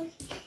Tchau.